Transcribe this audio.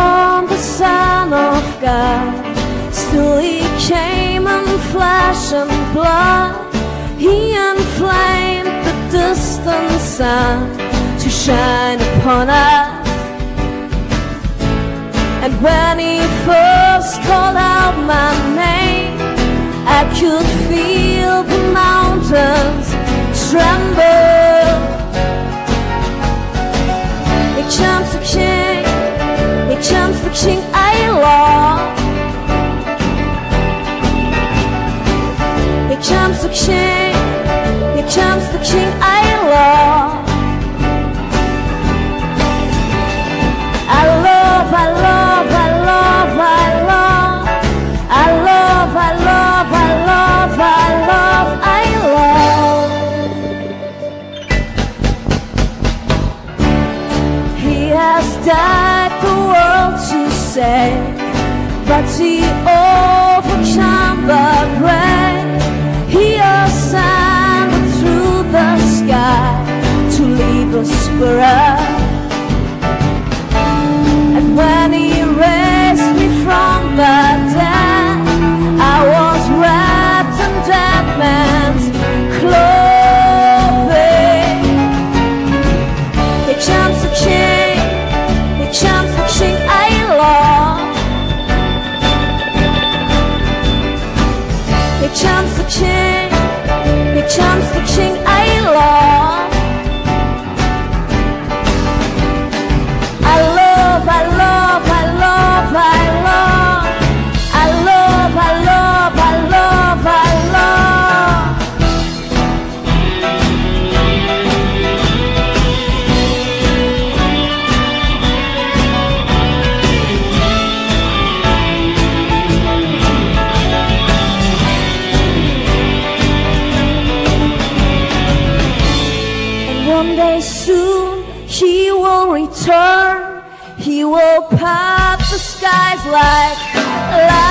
born the Son of God. Still he came in flesh and blood. He inflamed the distant sun to shine upon us. And when he first called out my king I I love. I love, I love, I love, I love. I love, I love, I love, I love, I love. He has died save, but he overcame the grave. He ascended through the sky to leave us forever. And one day soon he will return. He will pop the skies like, like